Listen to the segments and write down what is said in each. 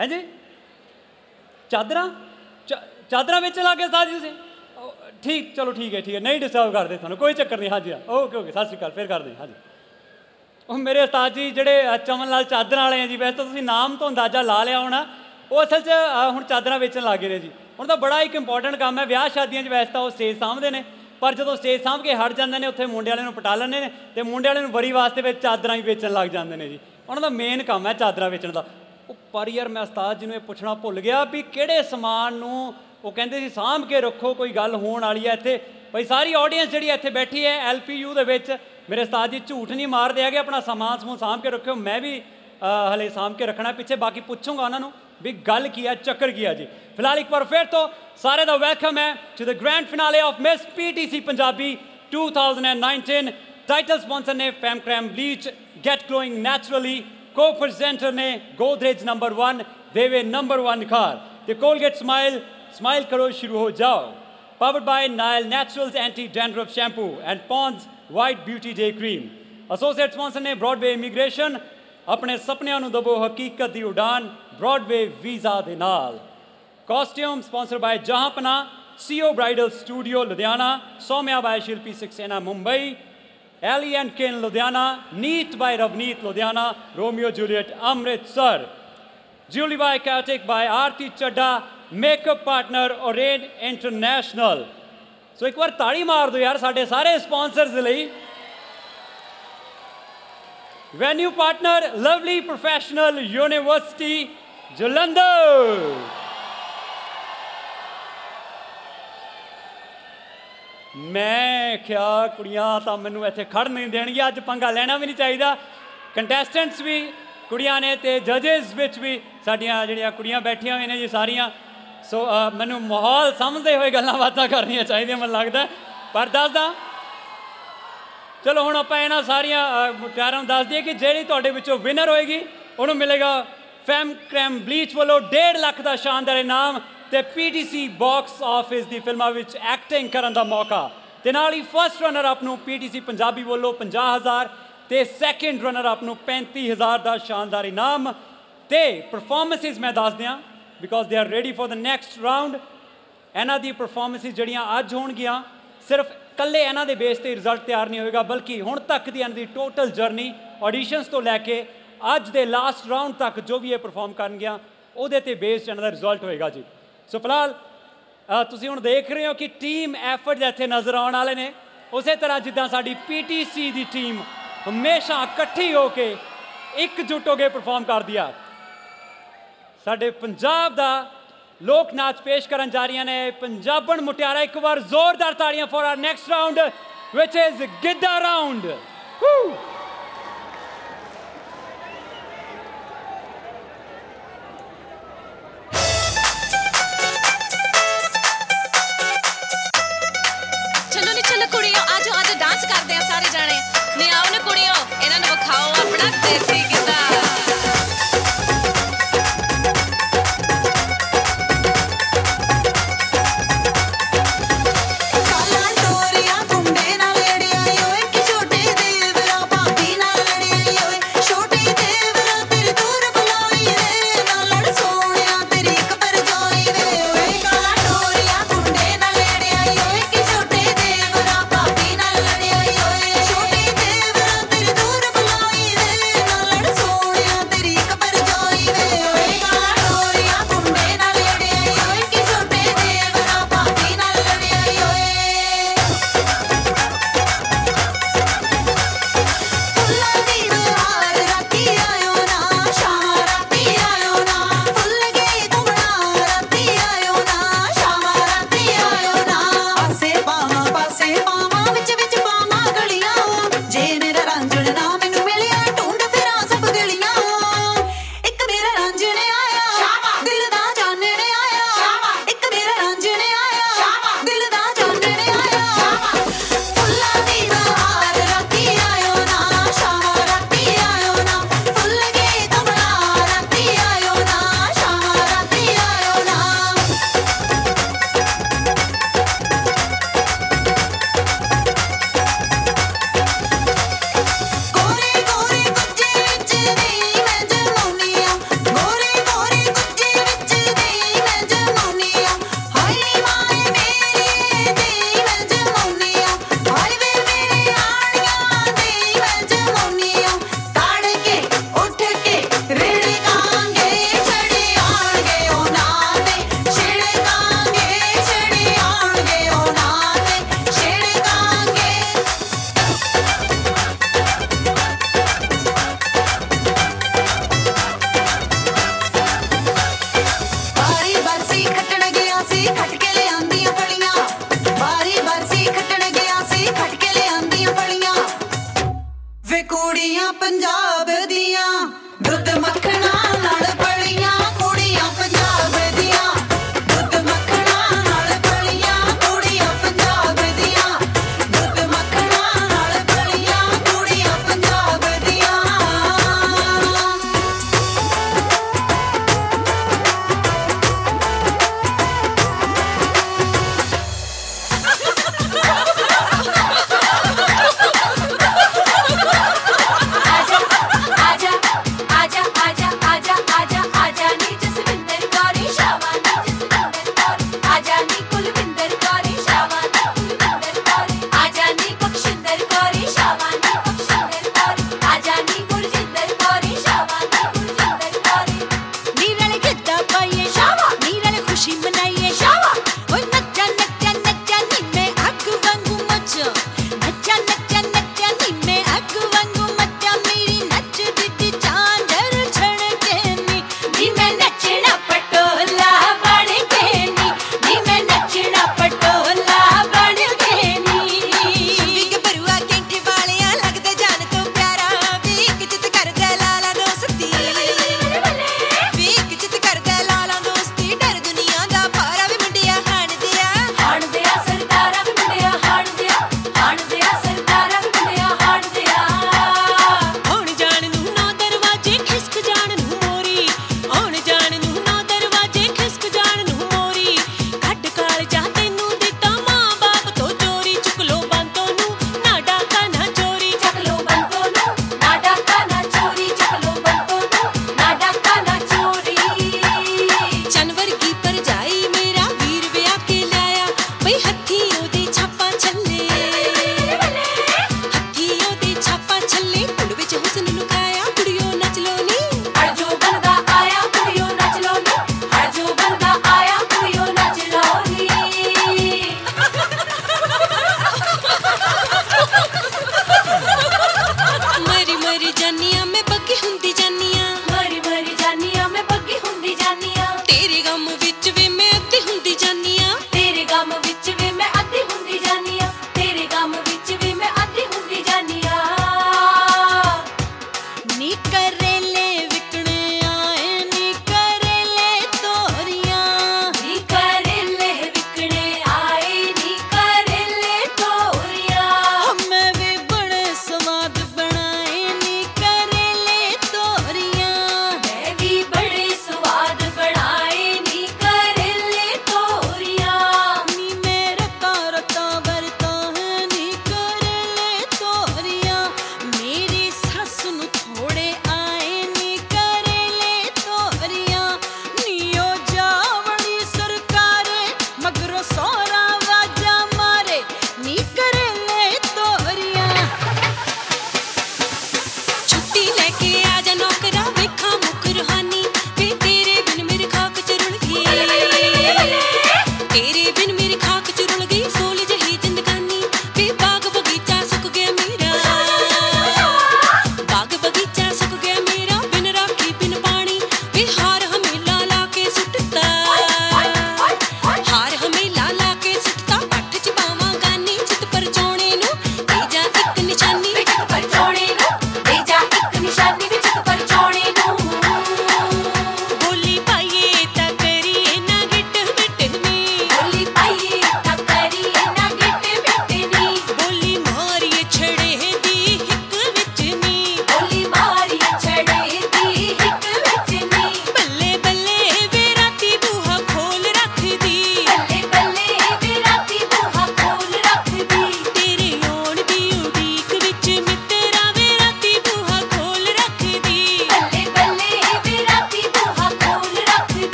ਹਾਂਜੀ ਚਾਦਰਾਂ? ਚਾ- ਚਾਦਰਾਂ ਵੇਚਣ ਲੱਗੇ ਉਸਤਾਦ ਜੀ ਤੁਸੀਂ? ਠੀਕ ਚਲੋ ਠੀਕ ਹੈ ਠੀਕ ਹੈ। ਨਹੀਂ ਡਿਸਟਰਬ ਕਰਦੇ ਤੁਹਾਨੂੰ ਕੋਈ ਚੱਕਰ ਨਹੀਂ ਹਾਂਜੀ ਓਕੇ ਓਕੇ ਸਤਿ ਸ਼੍ਰੀ ਅਕਾਲ ਫਿਰ ਕਰਦੇ ਹਾਂ, ਹਾਂਜੀ। ਉਹ ਮੇਰੇ ਉਸਤਾਦ ਜੀ ਜਿਹੜੇ ਚਮਨ ਲਾਲ ਚਾਦਰਾਂ ਵਾਲੇ ਆ ਜੀ ਵੈਸੇ ਤਾਂ ਤੁਸੀਂ ਨਾਮ ਤੋਂ ਅੰਦਾਜ਼ਾ ਲਾ ਲਿਆ ਹੋਣਾ। ਉਹ ਅਸਲ 'ਚ ਹੁਣ ਚਾਦਰਾਂ ਵੇਚਣ ਲੱਗੇ ਨੇ ਜੀ। ਹੁਣ ਤਾਂ ਬੜਾ ਇੱਕ ਇੰਪੋਰਟੈਂਟ ਕੰਮ ਹੈ ਵਿਆਹ ਸ਼ਾਦੀਆਂ 'ਚ ਵੈਸੇ ਤਾਂ ਉਹ ਸਟੇਜ ਸਾਂਭਦੇ ਨੇ। ਪਰ ਜਦੋਂ ਸਟੇਜ ਸਾਂਭ ਕੇ ਹਟ ਜਾਂਦੇ ਨੇ ਉੱਥੇ ਮੁੰਡੇ ਵਾਲੇ ਨੂੰ ਪਟਾ ਲੈਂਦੇ ਨੇ ਤੇ ਮੁੰਡੇ ਵਾਲੇ ਨੂੰ ਵਰੀ ਵਾਸਤੇ ਵਿੱਚ ਚਾਦਰਾਂ ਹੀ ਵੇਚਣ ਲੱਗ ਜਾਂਦੇ ਨੇ ਜੀ। ਉਹਨਾਂ ਦਾ ਮੇਨ ਕੰਮ ਹੈ ਚਾਦਰਾਂ ਵੇਚਣ ਦਾ। ਉਹ ਪਰ ਯਾਰ ਮੈਂ ਉਸਤਾਦ ਜੀ ਨੂੰ ਇਹ ਪੁੱਛਣਾ ਭੁੱਲ ਗਿਆ ਵੀ ਕਿਹੜੇ ਸਮਾਨ ਨੂੰ ਉਹ ਕਹਿੰਦੇ ਸੀ, ਸਾਂਭ ਕੇ ਰੱਖੋ, ਕੋਈ ਗੱਲ ਹੋਣ ਵਾਲੀ ਹੈ ਇੱਥੇ। ਭਾਈ ਸਾਰੀ ਆਡੀਅנס ਜਿਹੜੀ ਇੱਥੇ ਬੈਠੀ ਹੈ ਐਲਪੀਯੂ ਦੇ ਵਿੱਚ, ਮੇਰੇ ਉਸਤਾਦ ਜੀ ਝੂਠ ਨਹੀਂ ਮਾਰਦੇ ਹੈਗੇ, ਆਪਣਾ ਸਮਾਨ ਸਮੂਹ ਸਾਂਭ ਕੇ ਰੱਖਿਓ। ਮੈਂ ਵੀ ਹਲੇ ਸਾਂਭ ਕੇ ਰੱਖਣਾ ਪਿੱਛੇ, ਬਾਕੀ ਪੁੱਛੂੰਗਾ ਉਹਨਾਂ ਨੂੰ ਵੀ ਗੱਲ ਕੀ ਹੈ ਚੱਕਰ ਕੀ ਹੈ ਜੀ। ਫਿਲਹਾਲ ਇੱਕ ਵਾਰ ਫਿਰ ਤੋਂ ਸਾਰੇ ਦਾ ਵੈਲਕਮ ਹੈ to the grand finale of Miss PTC Punjabi 2019 title sponsor ਨੇ Fem creme bleach get glowing naturally co-presenter ne Godrej number one देवे number one car the Colgate smile smile करो शुरू हो जाओ powered by Nile Naturals anti dandruff shampoo and Pond's white beauty day cream associate sponsor ਨੇ Broadway immigration ਆਪਣੇ ਸੁਪਨਿਆਂ ਨੂੰ ਦਬੋ ਹਕੀਕਤ ਦੀ ਉਡਾਨ ਬ੍ਰੌਡਵੇ ਵੀਜ਼ਾ ਦੇ ਨਾਲ costume sponsor by Jahanpanah CO bridal studio Ludhiana Saumya by Shilpi Saxena Mumbai Mumbai Ellie and Ken Ludhiana Neat by Ravneet Ludhiana Romeo Juliet Amritsar Julie by Katik by Aarti Chadda, makeup partner Oren International. ਸੋ ਇੱਕ ਵਾਰ ਤਾੜੀ ਮਾਰ ਦਿਓ ਯਾਰ ਸਾਡੇ ਸਾਰੇ sponsors ਲਈ venue partner Lovely Professional University Jalandhar ਮੈਂ ਕਿਹਾ, ਕੁੜੀਆਂ, ਤਾਂ ਮੈਨੂੰ ਇੱਥੇ ਖੜ ਨਹੀਂ ਦੇਣਗੀਆਂ ਅੱਜ ਪੰਗਾ ਲੈਣਾ ਵੀ ਨਹੀਂ ਚਾਹੀਦਾ। ਕੰਟੈਸਟੈਂਟਸ ਵੀ, ਕੁੜੀਆਂ ਨੇ ਤੇ ਜਜਸ ਵਿੱਚ ਵੀ ਸਾਡੀਆਂ ਜਿਹੜੀਆਂ ਕੁੜੀਆਂ ਬੈਠੀਆਂ ਹੋਈਆਂ ਨੇ ਜੀ ਸਾਰੀਆਂ। ਸੋ ਮੈਨੂੰ ਮਾਹੌਲ ਸਮਝਦੇ ਹੋਏ ਗੱਲਾਂ ਬਾਤਾਂ ਕਰਨੀਆਂ ਚਾਹੀਦੀਆਂ ਮੈਨੂੰ ਲੱਗਦਾ। ਪਰ ਦੱਸਦਾ, ਚਲੋ ਹੁਣ ਆਪਾਂ ਇਹਨਾਂ ਸਾਰੀਆਂ ਪਿਆਰਾਂ ਨੂੰ ਦੱਸ ਦਈਏ ਕਿ ਜਿਹੜੀ ਤੁਹਾਡੇ ਵਿੱਚੋਂ ਵਿਨਰ ਹੋਏਗੀ, ਉਹਨੂੰ ਮਿਲੇਗਾ ਫੈਮ ਕ੍ਰੈਮ ਬਲੀਚ ਵੱਲੋਂ 1.5 ਲੱਖ ਦਾ ਸ਼ਾਨਦਾਰ ਇਨਾਮ। ਤੇ ਪੀਟੀਸੀ ਬਾਕਸ ਆਫਿਸ ਦੀ ਫਿਲਮਾਂ ਵਿੱਚ ਐਕਟਿੰਗ ਕਰਨ ਦਾ ਮੌਕਾ। ਤੇ ਨਾਲ ਹੀ ਫਰਸਟ ਰਨਰ ਅਪ ਨੂੰ ਪੀਟੀਸੀ ਪੰਜਾਬੀ ਵੱਲੋਂ 50000 ਤੇ ਸੈਕੰਡ ਰਨਰ ਅਪ ਨੂੰ 35000 ਦਾ ਸ਼ਾਨਦਾਰ ਇਨਾਮ ਤੇ ਪਰਫਾਰਮੈਂਸਿਸ ਮੈਂ ਦੱਸ ਦਿਆਂ because they are ready for the next round ਇਹਨਾਂ ਦੀ ਪਰਫਾਰਮੈਂਸਿਸ ਜਿਹੜੀਆਂ ਅੱਜ ਹੋਣਗੀਆਂ, ਸਿਰਫ ਕੱਲੇ ਇਹਨਾਂ ਦੇ ਬੇਸ ਤੇ ਰਿਜ਼ਲਟ ਤਿਆਰ ਨਹੀਂ ਹੋਏਗਾ, ਬਲਕਿ ਹੁਣ ਤੱਕ ਦੀ ਇਹਨਾਂ ਦੀ ਟੋਟਲ ਜਰਨੀ ਆਡੀਸ਼ਨਸ ਤੋਂ ਲੈ ਕੇ ਅੱਜ ਦੇ ਲਾਸਟ ਰਾਉਂਡ ਤੱਕ ਜੋ ਵੀ ਇਹ ਪਰਫਾਰਮ ਕਰਨਗੀਆਂ, ਉਹਦੇ ਤੇ ਬੇਸਡ ਇਹਨਾਂ ਦਾ ਰਿਜ਼ਲਟ ਹੋਏਗਾ ਜੀ। ਸੋ ਫਿਲਹਾਲ ਤੁਸੀਂ ਹੁਣ ਦੇਖ ਰਹੇ ਹੋ ਕਿ ਟੀਮ ਐਫਰਟ ਇੱਥੇ ਨਜ਼ਰ ਆਉਣ ਵਾਲੇ ਨੇ। ਉਸੇ ਤਰ੍ਹਾਂ ਜਿੱਦਾਂ ਸਾਡੀ ਪੀਟੀਸੀ ਦੀ ਟੀਮ ਹਮੇਸ਼ਾ ਇਕੱਠੀ ਹੋ ਕੇ ਇੱਕ ਇਕਜੁੱਟ ਹੋ ਕੇ ਪਰਫਾਰਮ ਕਰਦੀ ਆ। ਸਾਡੇ ਪੰਜਾਬ ਦਾ ਲੋਕ ਨਾਚ ਪੇਸ਼ ਕਰਨ ਜਾ ਰਹੀਆਂ ਨੇ। ਪੰਜਾਬਣ ਮੁਟਿਆਰਾ, ਇੱਕ ਵਾਰ ਜ਼ੋਰਦਾਰ ਤਾੜੀਆਂ for our next round which is Giddha round ਆਪਣਾ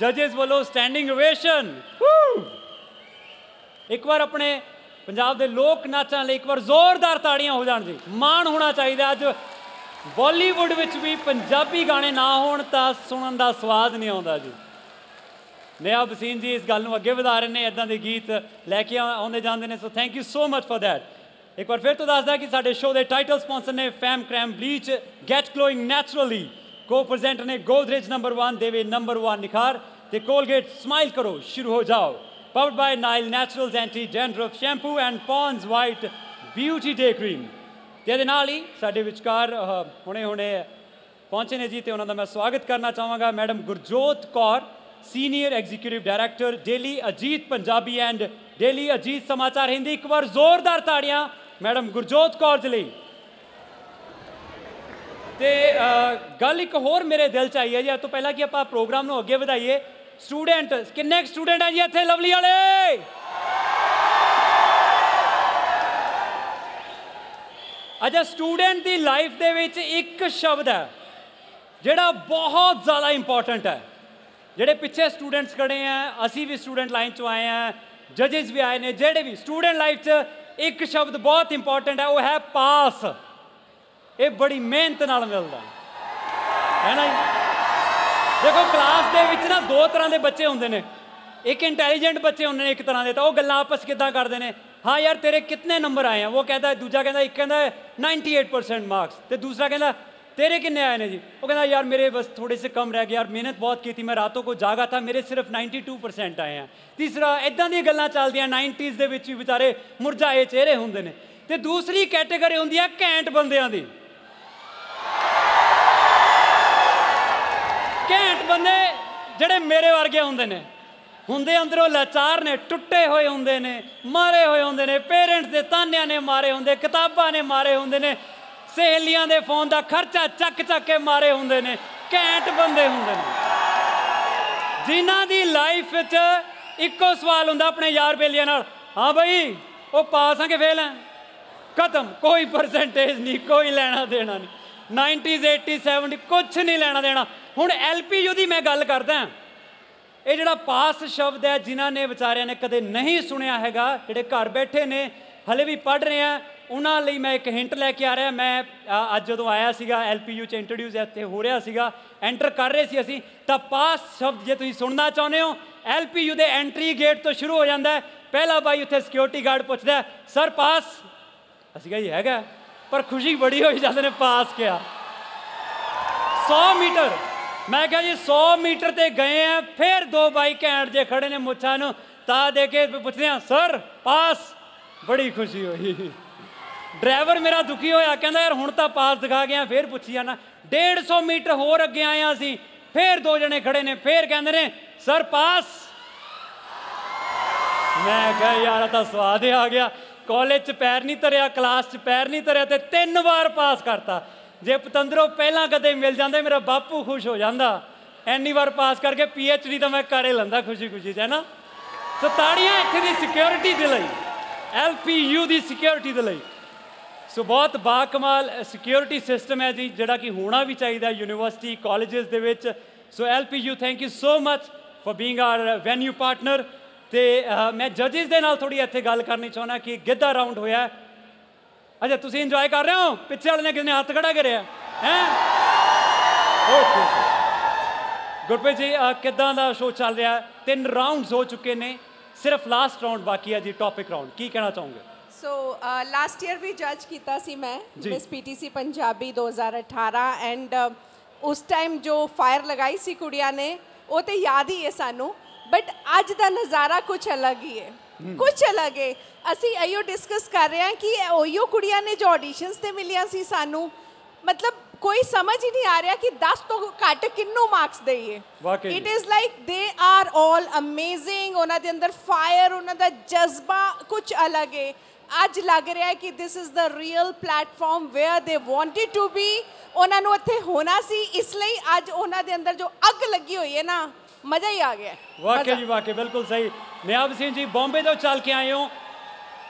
ਜजेस ਵੱਲੋਂ ਸਟੈਂਡਿੰਗ ਓਵੇਸ਼ਨ ਇੱਕ ਵਾਰ ਆਪਣੇ ਪੰਜਾਬ ਦੇ ਲੋਕ ਨਾਚਾਂ ਲਈ ਇੱਕ ਵਾਰ ਜ਼ੋਰਦਾਰ ਤਾੜੀਆਂ ਹੋ ਜਾਣ ਜੀ। ਮਾਣ ਹੋਣਾ ਚਾਹੀਦਾ ਅੱਜ। ਬਾਲੀਵੁੱਡ ਵਿੱਚ ਵੀ ਪੰਜਾਬੀ ਗਾਣੇ ਨਾ ਹੋਣ ਤਾਂ ਸੁਣਨ ਦਾ ਸਵਾਦ ਨਹੀਂ ਆਉਂਦਾ ਜੀ। ਨਿਆ ਬਸੀਨ ਜੀ ਇਸ ਗੱਲ ਨੂੰ ਅੱਗੇ ਵਧਾ ਰਹੇ ਨੇ ਇਦਾਂ ਦੇ ਗੀਤ ਲੈ ਕੇ ਆਉਂਦੇ ਜਾਂਦੇ ਨੇ so thank you so much for that ਇੱਕ ਵਾਰ ਫਿਰ ਤੋਂ ਦੱਸਦਾ ਕਿ ਸਾਡੇ ਸ਼ੋਅ ਦੇ ਟਾਈਟਲ ਸਪਾਂਸਰ ਨੇ Fem creme bleach get glowing naturally co present ਨੇ ਗੋਦਰੇਜ ਨੰਬਰ 1 ਦੇਵੇ ਨੰਬਰ 1 ਨਿਖਾਰ ਤੇ ਕੋਲਗੇਟ ਸਮਾਈਲ ਕਰੋ, ਸ਼ੁਰੂ ਹੋ ਜਾਓ। Powered by Nyle naturals anti dandruff shampoo and Pond's white beauty day cream ਤੇ ਇਹਦੇ ਨਾਲ ਹੀ ਸਾਡੇ ਵਿਚਕਾਰ ਹੁਣੇ ਹੁਣੇ ਪਹੁੰਚੇ ਨੇ ਜੀ ਤੇ ਉਹਨਾਂ ਦਾ ਮੈਂ ਸਵਾਗਤ ਕਰਨਾ ਚਾਹਾਂਗਾ। Madam Gurjot Kaur senior executive director daily Ajit Punjabi and daily Ajit Samachar Hindi ਇੱਕ ਵਾਰ ਜ਼ੋਰਦਾਰ ਤਾੜੀਆਂ ਮੈਡਮ ਗੁਰਜੋਤ ਕੌਰ ਜੀ ਲਈ। ਤੇ ਗੱਲ ਇੱਕ ਹੋਰ ਮੇਰੇ ਦਿਲ ਚ ਆਈ ਹੈ ਜੀ ਇਹ ਤੋਂ ਪਹਿਲਾਂ ਕਿ ਆਪਾਂ ਪ੍ਰੋਗਰਾਮ ਨੂੰ ਅੱਗੇ ਵਧਾਈਏ। ਸਟੂਡੈਂਟ ਕਿੰਨੇ ਸਟੂਡੈਂਟ ਹੈ ਜੀ ਇੱਥੇ, ਲਵਲੀ ਵਾਲੇ? ਅੱਛਾ ਸਟੂਡੈਂਟ ਦੀ ਲਾਈਫ ਦੇ ਵਿੱਚ ਇੱਕ ਸ਼ਬਦ ਹੈ, ਜਿਹੜਾ ਬਹੁਤ ਜ਼ਿਆਦਾ ਇੰਪੋਰਟੈਂਟ ਹੈ। ਜਿਹੜੇ ਪਿੱਛੇ ਸਟੂਡੈਂਟਸ ਖੜੇ ਆ, ਅਸੀਂ ਵੀ ਸਟੂਡੈਂਟ ਲਾਈਨ ਚੋਂ ਆਏ ਆ ਜੱਜਸ ਵੀ ਆਏ ਨੇ, ਜਿਹੜੇ ਵੀ ਸਟੂਡੈਂਟ ਲਾਈਫ 'ਚ ਇੱਕ ਸ਼ਬਦ ਬਹੁਤ ਇੰਪੋਰਟੈਂਟ ਹੈ, ਉਹ ਹੈ ਪਾਸ ਇਹ ਬੜੀ ਮਿਹਨਤ ਨਾਲ ਮਿਲਦਾ ਹੈ ਨਾ ਜੀ ਦੇਖੋ ਕਲਾਸ ਦੇ ਵਿੱਚ ਨਾ ਦੋ ਤਰ੍ਹਾਂ ਦੇ ਬੱਚੇ ਹੁੰਦੇ ਨੇ ਇੱਕ ਇੰਟੈਲੀਜੈਂਟ ਬੱਚੇ ਹੁੰਦੇ ਨੇ ਇੱਕ ਤਰ੍ਹਾਂ ਦੇ ਤਾਂ ਉਹ ਗੱਲਾਂ ਆਪਸ ਕਿੱਦਾਂ ਕਰਦੇ ਨੇ ਹਾਂ ਯਾਰ ਤੇਰੇ ਕਿੰਨੇ ਨੰਬਰ ਆਏ ਆ ਉਹ ਕਹਿੰਦਾ ਦੂਜਾ ਕਹਿੰਦਾ ਇੱਕ ਕਹਿੰਦਾ 98% ਮਾਰਕਸ ਤੇ ਦੂਸਰਾ ਕਹਿੰਦਾ तेरे कितने आए ने जी वो कहना यार मेरे बस थोड़े से कम रह गए यार मेहनत बहुत की थी मैं रातों को जागा था मेरे सिर्फ 92% ਆਏ ਆ ਤੀਸਰਾ ਇਦਾਂ ਦੀਆਂ ਗੱਲਾਂ ਚੱਲਦੀਆਂ 90s ਦੇ ਵਿੱਚ ਵੀ ਵਿਚਾਰੇ ਮੁਰਝਾਏ ਚਿਹਰੇ ਹੁੰਦੇ ਨੇ ਤੇ ਦੂਸਰੀ ਕੈਟਾਗਰੀ ਹੁੰਦੀ ਆ ਘੈਂਟ ਬੰਦਿਆਂ ਦੀ ਘੈਂਟ ਬੰਦੇ ਜਿਹੜੇ ਮੇਰੇ ਵਰਗੇ ਹੁੰਦੇ ਨੇ। ਹੁੰਦੇ ਅੰਦਰੋਂ ਲਾਚਾਰ ਨੇ, ਟੁੱਟੇ ਹੋਏ ਹੁੰਦੇ ਨੇ, ਮਾਰੇ ਹੋਏ ਹੁੰਦੇ ਨੇ, ਪੇਰੈਂਟਸ ਦੇ ਤਾਨਿਆਂ ਨੇ ਮਾਰੇ ਹੁੰਦੇ, ਕਿਤਾਬਾਂ ਨੇ ਮਾਰੇ ਹੁੰਦੇ ਨੇ, ਸਹੇਲੀਆਂ ਦੇ ਫੋਨ ਦਾ ਖਰਚਾ ਚੱਕ ਚੱਕ ਕੇ ਮਾਰੇ ਹੁੰਦੇ ਨੇ, ਘੈਂਟ ਬੰਦੇ ਹੁੰਦੇ ਨੇ। ਜਿਨ੍ਹਾਂ ਦੀ ਲਾਈਫ ਵਿੱਚ ਇੱਕੋ ਸਵਾਲ ਹੁੰਦਾ ਆਪਣੇ ਯਾਰ ਬੇਲੀਆਂ ਨਾਲ, ਹਾਂ ਬਈ, ਉਹ ਪਾਸ ਆ ਕਿ ਫੇਲ ਆ? ਖਤਮ, ਕੋਈ ਪਰਸੈਂਟੇਜ ਨਹੀਂ, ਕੋਈ ਲੈਣਾ ਦੇਣਾ ਨਹੀਂ। 90s 80s 70 ਕੁਝ ਨਹੀਂ ਲੈਣਾ ਦੇਣਾ। ਹੁਣ ਐਲਪੀਯੂ ਦੀ ਮੈਂ ਗੱਲ ਕਰਦਾ ਇਹ ਜਿਹੜਾ ਪਾਸ ਸ਼ਬਦ ਹੈ, ਜਿਨ੍ਹਾਂ ਨੇ ਵਿਚਾਰਿਆਂ ਨੇ ਕਦੇ ਨਹੀਂ ਸੁਣਿਆ ਹੈਗਾ, ਜਿਹੜੇ ਘਰ ਬੈਠੇ ਨੇ, ਹਲੇ ਵੀ ਪੜ ਰਹੇ ਆ, ਉਹਨਾਂ ਲਈ ਮੈਂ ਇੱਕ ਹਿੰਟ ਲੈ ਕੇ ਆ ਰਿਹਾ। ਮੈਂ ਅੱਜ ਜਦੋਂ ਆਇਆ ਸੀਗਾ ਐਲਪੀਯੂ ਚ ਇੰਟਰੋਡਿਊਸ ਇੱਥੇ ਹੋ ਰਿਹਾ ਸੀਗਾ, ਐਂਟਰ ਕਰ ਰਹੇ ਸੀ ਅਸੀਂ, ਤਾਂ ਪਾਸ ਸ਼ਬਦ ਜੇ ਤੁਸੀਂ ਸੁਣਨਾ ਚਾਹੁੰਦੇ ਹੋ ਐਲਪੀਯੂ ਦੇ ਐਂਟਰੀ ਗੇਟ ਤੋਂ ਸ਼ੁਰੂ ਹੋ ਜਾਂਦਾ ਹੈ। ਪਹਿਲਾ ਬਾਈ ਉੱਥੇ ਸਿਕਿਉਰਿਟੀ ਗਾਰਡ ਪੁੱਛਦਾ ਸਰ ਪਾਸ? ਅਸੀਂ ਕਿਹਾ, ਜੀ, ਹੈਗਾ ਪਰ ਖੁਸ਼ੀ ਬੜੀ ਹੋਈ ਜਾਂਦੇ ਨੇ ਪਾਸ ਕਿਹਾ। 100 ਮੀਟਰ। ਮੈਂ ਕਿਹਾ ਜੀ 100 ਮੀਟਰ ਤੇ ਗਏ ਆ, ਫਿਰ ਦੋ ਬਾਈ ਘੈਂਟ ਜੇ ਖੜੇ ਨੇ ਮੁੱਛਾਂ ਨੂੰ, ਤਾਂ ਦੇ ਕੇ ਪੁੱਛਦੇ ਆ ਸਰ ਪਾਸ ਬੜੀ ਖੁਸ਼ੀ ਹੋਈ। ਡਰਾਈਵਰ ਮੇਰਾ ਦੁਖੀ ਹੋਇਆ, ਕਹਿੰਦਾ, ਯਾਰ, ਹੁਣ ਤਾਂ ਪਾਸ ਦਿਖਾ ਗਿਆ, ਫਿਰ ਪੁੱਛੀ ਜਾਣਾ। 150 ਮੀਟਰ ਹੋਰ ਅੱਗੇ ਆਏ ਆ ਅਸੀਂ, ਫਿਰ ਦੋ ਜਣੇ ਖੜੇ ਨੇ, ਫਿਰ ਕਹਿੰਦੇ ਨੇ ਸਰ ਪਾਸ ਮੈਂ ਕਿਹਾ, ਯਾਰ ਤਾਂ ਸਵਾਦ ਹੀ ਆ ਗਿਆ। ਕਾਲਜ 'ਚ ਪੈਰ ਨਹੀਂ ਧਰਿਆ ਕਲਾਸ 'ਚ ਪੈਰ ਨਹੀਂ ਧਰਿਆ ਤੇ ਤਿੰਨ ਵਾਰ ਪਾਸ ਕਰਤਾ। ਜੇ ਪਤੰਦਰੋਂ ਪਹਿਲਾਂ ਕਦੇ ਮਿਲ ਜਾਂਦੇ, ਮੇਰਾ ਬਾਪੂ ਖੁਸ਼ ਹੋ ਜਾਂਦਾ। ਐਨੀ ਵਾਰ ਪਾਸ ਕਰਕੇ ਡੀ ਤਾਂ ਮੈਂ ਕਰ ਹੀ ਲੈਂਦਾ ਖੁਸ਼ੀ ਖੁਸ਼ੀ 'ਚ, ਹੈ ਨਾ? ਸੋ ਤਾੜੀਆਂ ਇੱਥੇ ਦੀ ਸਿਕਿਉਰਿਟੀ ਦੇ ਲਈ ਐੱਲ ਪੀ ਯੂ ਦੀ ਸਿਕਿਉਰਿਟੀ ਦੇ ਲਈ। ਸੋ ਬਹੁਤ ਬਾਕਮਾਲ ਸਿਕਿਉਰਿਟੀ ਸਿਸਟਮ ਹੈ ਜੀ, ਜਿਹੜਾ ਕਿ ਹੋਣਾ ਵੀ ਚਾਹੀਦਾ ਯੂਨੀਵਰਸਿਟੀ ਕਾਲਜਸ ਦੇ ਵਿੱਚ। So L P U thank you so much for being our venue partner ਤੇ ਮੈਂ ਜੱਜਸ ਦੇ ਨਾਲ ਥੋੜੀ ਇੱਥੇ ਗੱਲ ਕਰਨੀ ਚਾਹੁੰਦਾ ਕਿ ਗਿੱਧਾ ਰਾਉਂਡ ਹੋਇਆ। ਅੱਛਾ ਤੁਸੀਂ ਇੰਜੋਏ ਕਰ ਰਹੇ ਹੋ? ਪਿੱਛੇ ਵਾਲੇ ਨੇ ਕਿਸੇ ਨੇ ਹੱਥ ਖੜਾ ਕਰਿਆ? ਹੈ? ਓਕੇ ਗੁਰਪ੍ਰੀਤ ਜੀ ਕਿੱਦਾਂ ਦਾ ਸ਼ੋਅ ਚੱਲ ਰਿਹਾ? ਹੈ? ਤਿੰਨ ਰਾਉਂਡਸ ਹੋ ਚੁੱਕੇ ਨੇ। ਸਿਰਫ ਲਾਸਟ ਰਾਉਂਡ ਬਾਕੀ ਹੈ ਜੀ ਟੌਪਿਕ ਰਾਉਂਡ ਕੀ ਕਹਿਣਾ ਚਾਹੋਗੇ? ਸੋ ਲਾਸਟ ਈਅਰ ਵੀ ਜੱਜ ਕੀਤਾ ਸੀ ਮੈਂ। ਮਿਸ ਪੀਟੀਸੀ ਪੰਜਾਬੀ 2018 ਐਂਡ ਉਸ ਟਾਈਮ ਜੋ ਫਾਇਰ ਲਗਾਈ ਸੀ ਕੁੜੀਆਂ ਨੇ ਉਹ ਤੇ ਯਾਦ ਹੀ ਹੈ ਸਾਨੂੰ ਬਟ ਅੱਜ ਦਾ ਨਜ਼ਾਰਾ ਕੁਝ ਅਲੱਗ ਹੀ ਹੈ। ਕੁਝ ਅਲੱਗ ਹੈ ਅਸੀਂ ਇਹੋ ਡਿਸਕਸ ਕਰ ਰਹੇ ਹਾਂ ਕਿ ਉਹੀਓ ਕੁੜੀਆਂ ਨੇ ਜੋ ਆਡੀਸ਼ਨਸ ਤੇ ਮਿਲੀਆਂ ਸੀ ਸਾਨੂੰ। ਮਤਲਬ ਕੋਈ ਸਮਝ ਹੀ ਨਹੀਂ ਆ ਰਿਹਾ ਕਿ 10 ਤੋਂ ਘੱਟ ਕਿੰਨੂੰ ਮਾਰਕਸ ਦੇਈਏ। It is like they are all amazing ਉਹਨਾਂ ਦੇ ਅੰਦਰ ਫਾਇਰ ਉਹਨਾਂ ਦਾ ਜਜ਼ਬਾ ਕੁਝ ਅਲੱਗ ਹੈ ਅੱਜ ਲੱਗ ਰਿਹਾ ਹੈ ਕਿ this is the real platform where they wanted to be ਉਹਨਾਂ ਨੂੰ ਇੱਥੇ ਹੋਣਾ ਸੀ। ਇਸ ਲਈ ਅੱਜ ਉਹਨਾਂ ਦੇ ਅੰਦਰ ਜੋ ਅੱਗ ਲੱਗੀ ਹੋਈ ਹੈ ਨਾ ਮਜ਼ਾ ਹੀ ਆ ਗਿਆ ਹੈ। ਵਾਕਈ ਮਜ਼ਾ। ਜੀ ਵਾਕਈ ਬਿਲਕੁਲ ਸਹੀ ਨਿਆਬ ਸਿੰਘ ਜੀ ਬੰਬੇ ਤੋਂ ਚੱਲ ਕੇ ਆਏ ਹੋ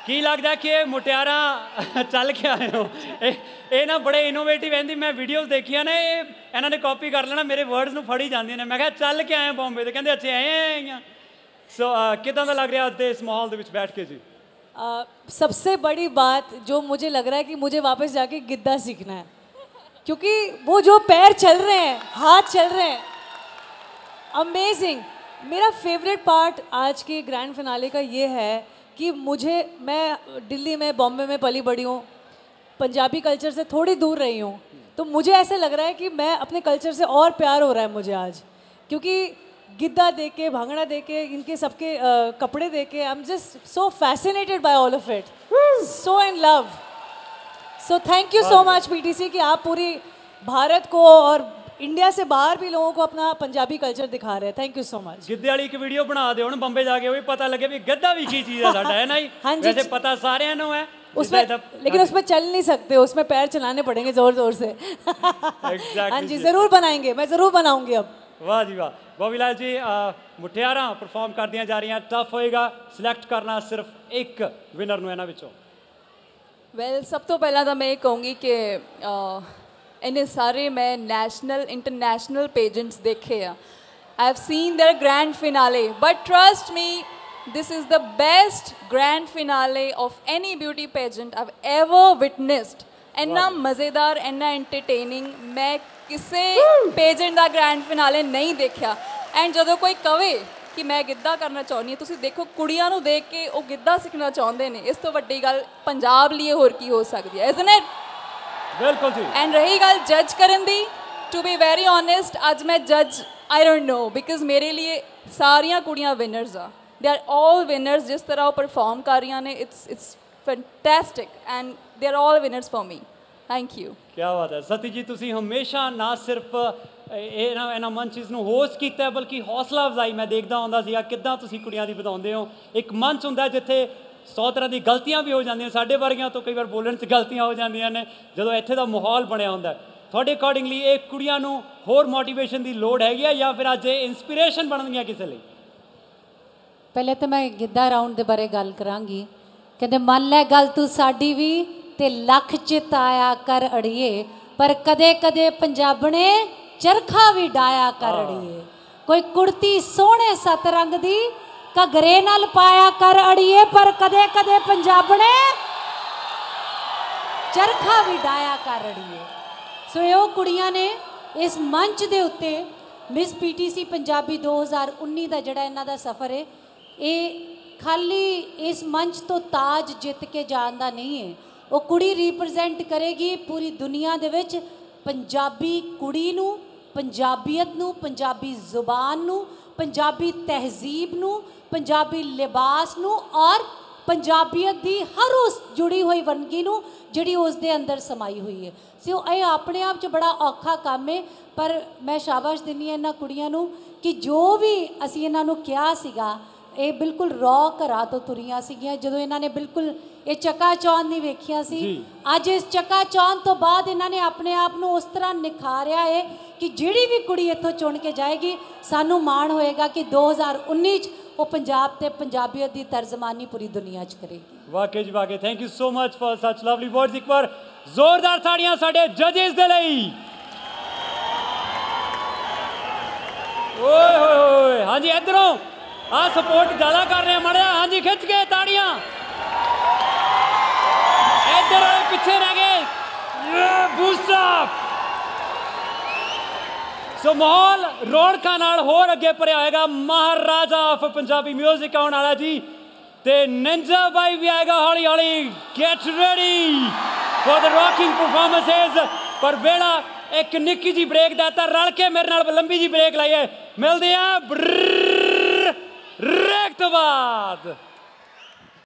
ਕੀ ਲੱਗਦਾ ਕਿ ਇਹ ਮੁਟਿਆਰਾਂ ਚੱਲ ਕੇ ਆਏ ਹੋ ਇਹ ਇਹ ਨਾ ਬੜੇ ਇਨੋਵੇਟਿਵ ਐਂਦੀ ਮੈਂ ਵੀਡੀਓਜ਼ ਦੇਖੀਆਂ ਨੇ ਇਹ ਇਹਨਾਂ ਨੇ ਕਾਪੀ ਕਰ ਲੈਣਾ ਮੇਰੇ ਵਰਡਸ ਨੂੰ ਫੜੀ ਜਾਂਦੀਆਂ ਨੇ ਮੈਂ ਕਿਹਾ ਚੱਲ ਕੇ ਆਏ ਬੰਬੇ ਤੇ ਕਹਿੰਦੇ ਅੱਛੇ ਆਏ ਆਈਆਂ ਸੋ ਕਿਦਾਂ ਦਾ ਲੱਗ ਰਿਹਾ ਅੱਜ ਦੇ ਇਸ ਮਾਹੌਲ ਦੇ ਵਿੱਚ ਬੈਠ ਕੇ ਜੀ आ, सबसे बड़ी बात जो मुझे लग रहा है कि मुझे वापस जाके गिद्दा सीखना है क्योंकि वो जो पैर चल रहे हैं हाथ चल रहे हैं अमेजिंग मेरा फेवरेट पार्ट आज के ग्रैंड फिनाले का ये है कि मुझे मैं दिल्ली में बॉम्बे में पली बड़ी हूँ पंजाबी कल्चर से थोड़ी दूर रही हूँ तो मुझे ऐसे लग रहा है कि मैं अपने कल्चर से और प्यार हो रहा है मुझे आज क्योंकि गिद्दा देख के भांगड़ा देख के इनके सबके कपड़े देख के I am just so fascinated by all of it so in love so thank you so much PTC कि आप पूरी भारत को और इंडिया से बाहर भी लोगों को अपना पंजाबी कल्चर दिखा रहे हैं थैंक यू सो मच ਗਿੱਧੇ ਵਾਲੀ ਇੱਕ ਵੀਡੀਓ ਬਣਾ ਦਿਓ ਹੁਣ ਬੰਬੇ ਜਾ ਕੇ ਉਹ ਵੀ ਪਤਾ ਲੱਗੇ ਵੀ ਗੱਦਾ ਵੀ ਕੀ ਚੀਜ਼ ਹੈ ਸਾਡਾ ਹੈ ਨਾ ਜੀ ਹਾਂਜੀ। ਵੈਸੇ ਪਤਾ ਸਾਰਿਆਂ ਨੂੰ ਹੈ उसमें ਜਿੱਦਾਂ ਇਹਦਾ- लेकिन उसमें चल नहीं सकते उसमें पैर चलाने पड़ेंगे जोर जोर से Exactly हाँ जी जी। जरूर बनाएंगे मैं जरूर बनाऊंगी अब ਵਾਹ ਜੀ ਵਾਹ ਬੋਬੀ ਲਾਲ ਜੀ ਅਹ, ਮੁਟਿਆਰਾਂ ਪਰਫਾਰਮ ਕਰਦੀਆਂ ਜਾ ਰਹੀਆਂ ਟਫ ਹੋਏਗਾ ਸਿਲੈਕਟ ਕਰਨਾ ਸਿਰਫ ਇੱਕ ਵਿਨਰ ਨੂੰ ਇਹਨਾਂ ਵਿੱਚੋਂ ਵੈਲ ਸਭ ਤੋਂ ਪਹਿਲਾਂ ਤਾਂ ਮੈਂ ਇਹ ਕਹੂੰਗੀ ਕਿ ਅਹ, ਇੰਨੇ ਸਾਰੇ ਮੈਂ ਨੈਸ਼ਨਲ ਇੰਟਰਨੈਸ਼ਨਲ ਪੇਜੈਂਟਸ ਦੇਖੇ ਆ I have seen their grand finale but trust me this is the best grand finale of any beauty pageant I've ever witnessed ਇੰਨਾ ਮਜ਼ੇਦਾਰ ਇੰਨਾ ਐਂਟਰਟੇਨਿੰਗ ਮੈਂ ਕਿਸੇ ਪੇਜੈਂਟ ਦਾ ਗ੍ਰੈਂਡ ਫਿਨਾਲੇ ਨਹੀਂ ਦੇਖਿਆ ਐਂਡ ਜਦੋਂ ਕੋਈ ਕਵੇ ਕਿ ਮੈਂ ਗਿੱਧਾ ਕਰਨਾ ਚਾਹੁੰਦੀ ਹਾਂ ਤੁਸੀਂ ਦੇਖੋ ਕੁੜੀਆਂ ਨੂੰ ਦੇਖ ਕੇ ਉਹ ਗਿੱਧਾ ਸਿੱਖਣਾ ਚਾਹੁੰਦੇ ਨੇ ਇਸ ਤੋਂ ਵੱਡੀ ਗੱਲ ਪੰਜਾਬ ਲਈ ਹੋਰ ਕੀ ਹੋ ਸਕਦੀ ਹੈ ਇਜ਼ਨਟ ਇਟ ਬਿਲਕੁਲ ਜੀ। ਐਂਡ ਰਹੀ ਗੱਲ ਜੱਜ ਕਰਨ ਦੀ ਟੂ ਬੀ ਵੈਰੀ ਓਨੈਸਟ ਅੱਜ ਮੈਂ ਜੱਜ ਆਈ ਡੋਨਟ ਨੋ ਬਿਕਾਜ਼ ਮੇਰੇ ਲਈ ਸਾਰੀਆਂ ਕੁੜੀਆਂ ਵਿਨਰਸ ਆ। ਦੇ ਆਰ ਆਲ ਵਿਨਰਸ ਜਿਸ ਤਰ੍ਹਾਂ ਉਹ ਪਰਫਾਰਮ ਕਰ ਰਹੀਆਂ ਨੇ it's it's fantastic and they are all winners for me thank you ਕੀ ਬਾਤ ਹੈ। ਸਤੀ ਜੀ ਤੁਸੀਂ ਹਮੇਸ਼ਾ ਨਾ ਸਿਰਫ ਇਹ- ਇਹਨਾਂ ਇਹਨਾਂ ਮੰਚਸ ਨੂੰ ਹੋਸਟ ਕੀਤਾ ਬਲਕਿ ਹੌਸਲਾ ਅਫਜ਼ਾਈ ਮੈਂ ਦੇਖਦਾ ਹੁੰਦਾ ਸੀਗਾ ਕਿੱਦਾਂ ਤੁਸੀਂ ਕੁੜੀਆਂ ਦੀ ਵਧਾਉਂਦੇ ਹੋ। ਇੱਕ ਮੰਚ ਹੁੰਦਾ ਜਿੱਥੇ 100 ਤਰ੍ਹਾਂ ਦੀ ਗਲਤੀਆਂ ਵੀ ਹੋ ਜਾਂਦੀਆਂ ਸਾਡੇ ਵਰਗਿਆਂ ਤੋਂ ਕਈ ਵਾਰ ਬੋਲਣ 'ਚ ਗਲਤੀਆਂ ਹੋ ਜਾਂਦੀਆਂ ਨੇ ਜਦੋਂ ਇੱਥੇ ਦਾ ਮਾਹੌਲ ਬਣਿਆ ਹੁੰਦਾ। ਤੁਹਾਡੇ ਅਕੋਰਡਿੰਗਲੀ ਇਹ ਕੁੜੀਆਂ ਨੂੰ ਹੋਰ ਮੋਟੀਵੇਸ਼ਨ ਦੀ ਲੋੜ ਹੈਗੀ ਆ ਜਾਂ ਫਿਰ ਅੱਜ ਇਹ ਇਨਸਪੀਰੇਸ਼ਨ ਬਣਨਗੀਆਂ ਕਿਸੇ ਲਈ? ਪਹਿਲੇ ਤਾਂ ਮੈਂ ਗਿੱਧਾ ਰਾਉਂਡ ਦੇ ਬਾਰੇ ਗੱਲ ਕਰਾਂਗੀ। ਕਹਿੰਦੇ ਮੰਨ ਲੈ ਗੱਲ ਤੂੰ ਸਾਡੀ ਵੀ ਤੇ ਲੱਖ ਚਿਤ ਆਇਆ ਕਰ ਅੜੀਏ ਪਰ ਕਦੇ ਕਦੇ ਪੰਜਾਬਣੇ ਚਰਖਾ ਵੀ ਡਾਇਆ ਕਰ ਅੜੀਏ। ਕੋਈ ਕੁੜਤੀ ਸੋਹਣੇ ਸਤ ਰੰਗ ਦੀ ਘਗਰੇ ਨਾਲ ਪਾਇਆ ਕਰ ਅੜੀਏ, ਪਰ ਕਦੇ ਕਦੇ ਪੰਜਾਬਣੇ ਚਰਖਾ ਵੀ ਡਾਇਆ ਕਰ ਅੜੀਏ। ਸੋ ਇਹ ਉਹ ਕੁੜੀਆਂ ਨੇ ਇਸ ਮੰਚ ਦੇ ਉੱਤੇ ਮਿਸ ਪੀਟੀਸੀ ਪੰਜਾਬੀ 2019 ਦਾ ਜਿਹੜਾ ਇਹਨਾਂ ਦਾ ਸਫ਼ਰ ਹੈ ਇਹ ਖਾਲੀ ਇਸ ਮੰਚ ਤੋਂ ਤਾਜ ਜਿੱਤ ਕੇ ਜਾਣ ਦਾ ਨਹੀਂ ਹੈ ਉਹ ਕੁੜੀ ਰਿਪਰੈਜ਼ੈਂਟ ਕਰੇਗੀ ਪੂਰੀ ਦੁਨੀਆ ਦੇ ਵਿੱਚ ਪੰਜਾਬੀ ਕੁੜੀ ਨੂੰ ਪੰਜਾਬੀਅਤ ਨੂੰ, ਪੰਜਾਬੀ ਜ਼ੁਬਾਨ ਨੂੰ, ਪੰਜਾਬੀ ਤਹਿਜ਼ੀਬ ਨੂੰ, ਪੰਜਾਬੀ ਲਿਬਾਸ ਨੂੰ ਔਰ ਪੰਜਾਬੀਅਤ ਦੀ ਹਰ ਉਸ ਜੁੜੀ ਹੋਈ ਵੰਨਗੀ ਨੂੰ ਜਿਹੜੀ ਉਸ ਦੇ ਅੰਦਰ ਸਮਾਈ ਹੋਈ ਹੈ। ਸੋ ਇਹ ਆਪਣੇ ਆਪ 'ਚ ਬੜਾ ਔਖਾ ਕੰਮ ਹੈ, ਪਰ ਮੈਂ ਸ਼ਾਬਾਸ਼ ਦਿੰਨੀ ਹਾਂ ਇਹਨਾਂ ਕੁੜੀਆਂ ਨੂੰ ਕਿ ਜੋ ਵੀ ਅਸੀਂ ਇਹਨਾਂ ਨੂੰ ਕਿਹਾ ਸੀਗਾ ਇਹ ਬਿਲਕੁਲ ਰੌ ਘਰਾਂ ਤੋਂ ਤੁਰੀਆਂ ਸੀਗੀਆਂ ਜਦੋਂ ਇਹਨਾਂ ਨੇ ਬਿਲਕੁਲ ਇਹ ਚੱਕਾ ਚੌਂਦ ਨਹੀਂ ਵੇਖਿਆ ਸੀ। ਅੱਜ ਇਸ ਚੱਕਾ ਚੌਂਦ ਤੋਂ ਬਾਅਦ ਇਹਨਾਂ ਨੇ ਆਪਣੇ ਆਪ ਨੂੰ ਉਸ ਤਰ੍ਹਾਂ ਨਿਖਾਰਿਆ ਹੈ ਕਿ ਜਿਹੜੀ ਵੀ ਕੁੜੀ ਇੱਥੋਂ ਚੁਣ ਕੇ ਜਾਏਗੀ ਸਾਨੂੰ ਮਾਣ ਹੋਏਗਾ ਕਿ 2019 ਚ ਉਹ ਪੰਜਾਬ ਤੇ ਪੰਜਾਬੀਅਤ ਦੀ ਤਰਜਮਾਨੀ ਪੂਰੀ ਦੁਨੀਆ 'ਚ ਕਰੇਗੀ। ਵਾਕਈ ਜੀ ਵਾਕਈ। Thank you so much for ਸੱਚ ਲਵਲੀ ਵਰਡਸ ਇੱਕ ਵਾਰ ਜ਼ੋਰਦਾਰ ਤਾੜੀਆਂ ਸਾਡੇ ਜੱਜਸ ਦੇ ਲਈ। ਓਏ ਹੋਏ ਹੋਏ। ਹਾਂਜੀ ਇਧਰੋਂ। ਆ ਸਪੋਰਟ ਜ਼ਿਆਦਾ ਕਰ ਰਹੇ ਮੜਿਆ ਹਾਂਜੀ, ਖਿੱਚ ਕੇ ਤਾੜੀਆਂ। ਇੱਧਰ ਵਾਲੇ ਪਿੱਛੇ ਰਹਿ ਗਏ। ਬੂਸਟ ਸੋ ਮਾਹੌਲ ਰੌਣਕਾਂ ਨਾਲ ਹੋਰ ਅੱਗੇ ਭਰਿਆ ਹੋਏਗਾ। ਮਹਾਰਾਜਾ ਆਫ ਪੰਜਾਬੀ 뮤직 ਆਉਣ ਵਾਲਾ ਜੀ। ਤੇ ਨਿੰਜਾ ਬਾਈ ਵੀ ਆਏਗਾ ਹੌਲੀ ਹੌਲੀ get ready for the rocking performances ਪਰ ਵੇਲਾ, ਇੱਕ ਨਿੱਕੀ ਜੀ ਬ੍ਰੇਕ ਦਾ ਤਾਂ ਰਲ ਕੇ ਮੇਰੇ ਨਾਲ ਲੰਬੀ ਜੀ ਬ੍ਰੇਕ ਲਾਈਏ ਮਿਲਦੇ ਆ ਬ੍ਰੇਕ ਤੋਂ ਬਾਅਦ